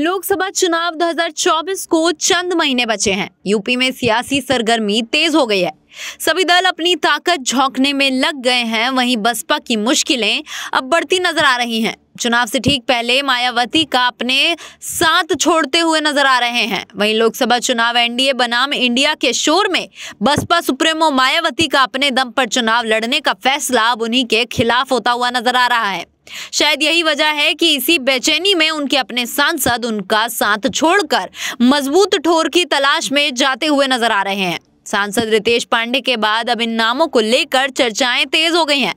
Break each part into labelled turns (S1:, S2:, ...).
S1: लोकसभा चुनाव 2024 को चंद महीने बचे हैं। यूपी में सियासी सरगर्मी तेज हो गई है। सभी दल अपनी ताकत झोंकने में लग गए हैं, वहीं बसपा की मुश्किलें अब बढ़ती नज़र आ रही हैं। चुनाव से ठीक पहले मायावती का अपने साथ छोड़ते हुए नज़र आ रहे हैं। वहीं लोकसभा चुनाव एनडीए बनाम इंडिया के शोर में बसपा सुप्रीमो मायावती का अपने दम पर चुनाव लड़ने का फैसला अब उन्हीं के खिलाफ होता हुआ नज़र आ रहा है। शायद यही वजह है कि इसी बेचैनी में उनके अपने सांसद उनका साथ छोड़कर मज़बूत ठोर की तलाश में जाते हुए नज़र आ रहे हैं। सांसद रितेश पांडे के बाद अब इन नामों को लेकर चर्चाएँ तेज हो गई हैं।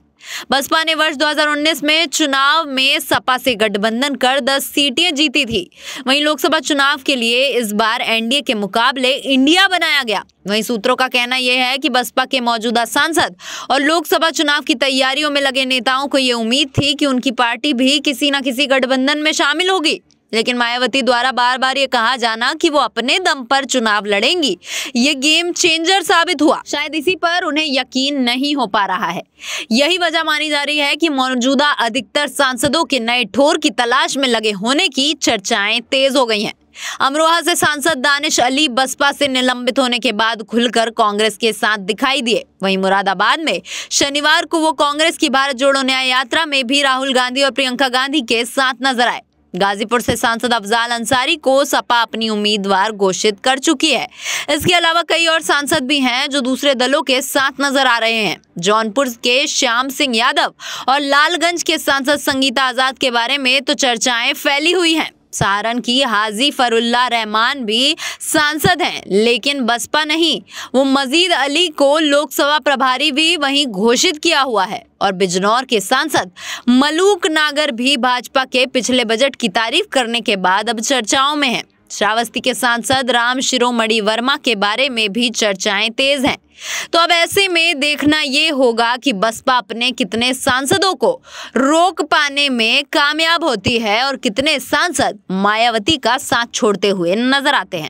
S1: बसपा ने वर्ष 2019 में चुनाव में सपा से गठबंधन कर 10 सीटें जीती थी। वहीं लोकसभा चुनाव के लिए इस बार एनडीए के मुकाबले इंडिया बनाया गया। वहीं सूत्रों का कहना यह है कि बसपा के मौजूदा सांसद और लोकसभा चुनाव की तैयारियों में लगे नेताओं को ये उम्मीद थी कि उनकी पार्टी भी किसी न किसी गठबंधन में शामिल होगी। लेकिन मायावती द्वारा बार बार ये कहा जाना कि वो अपने दम पर चुनाव लड़ेंगी। ये गेम चेंजर साबित हुआ। शायद इसी पर उन्हें यकीन नहीं हो पा रहा है। यही वजह मानी जा रही है कि मौजूदा अधिकतर सांसदों के नए ठोर की तलाश में लगे होने की चर्चाएँ तेज हो गई हैं। अमरोहा से सांसद दानिश अली बसपा से निलंबित होने के बाद खुलकर कांग्रेस के साथ दिखाई दिए। वहीं मुरादाबाद में शनिवार को वो कांग्रेस की भारत जोड़ो न्याय यात्रा में भी राहुल गांधी और प्रियंका गांधी के साथ नज़र आए। गाजीपुर से सांसद अफजाल अंसारी को सपा अपनी उम्मीदवार घोषित कर चुकी है। इसके अलावा कई और सांसद भी हैं जो दूसरे दलों के साथ नज़र आ रहे हैं। जौनपुर के श्याम सिंह यादव और लालगंज के सांसद संगीता आज़ाद के बारे में तो चर्चाएँ फैली हुई हैं। सहारन की हाजी फरुल्ला रहमान भी सांसद हैं, लेकिन बसपा नहीं। वो मजीद अली को लोकसभा प्रभारी भी वहीं घोषित किया हुआ है और बिजनौर के सांसद मलूक नागर भी भाजपा के पिछले बजट की तारीफ़ करने के बाद अब चर्चाओं में हैं। श्रावस्ती के सांसद राम शिरोमणि वर्मा के बारे में भी चर्चाएँ तेज हैं। तो अब ऐसे में देखना ये होगा कि बसपा अपने कितने सांसदों को रोक पाने में कामयाब होती है और कितने सांसद मायावती का साथ छोड़ते हुए नज़र आते हैं।